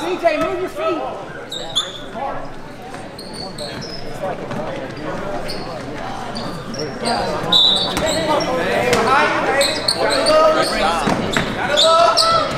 CJ, move your feet. Start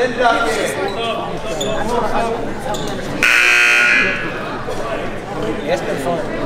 It's been fun.